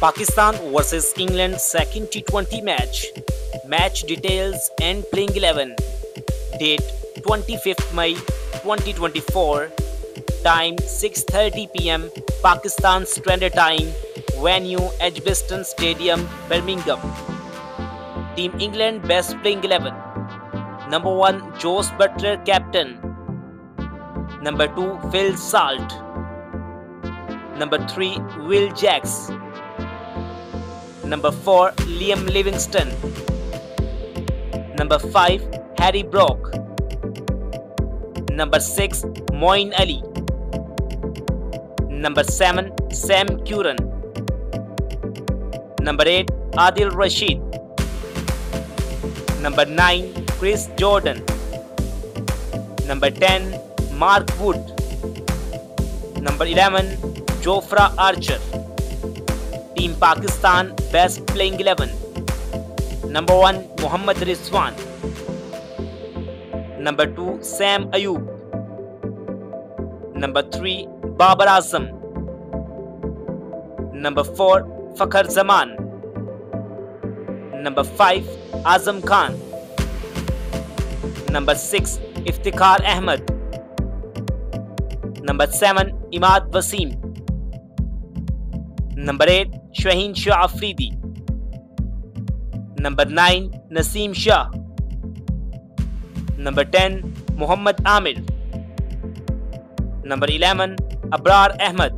Pakistan vs England second T20 match. Match details and playing 11. Date 25th May 2024. Time 6:30 p.m. Pakistan Standard Time. Venue Edgbaston Stadium, Birmingham. Team England best playing 11. Number 1 Jos Buttler captain. Number 2 Phil Salt. Number 3 Will Jacks. Number 4 Liam Livingstone. Number 5 Harry Brook. Number 6 Moeen Ali. Number 7 Sam Curran. Number 8 Adil Rashid. Number 9 Chris Jordan. Number 10 Mark Wood. Number 11 Jofra Archer. Team Pakistan best playing 11. Number 1 Muhammad Rizwan. Number 2 Saim Ayub. Number 3 Babar Azam. Number 4 Fakhar Zaman. Number 5 Azam Khan. Number 6 Iftikhar Ahmed. Number 7 Imad Wasim. Number 8 Shaheen Shah Afridi. Number 9 Naseem Shah. Number 10 Muhammad Amir. Number 11 Abrar Ahmed.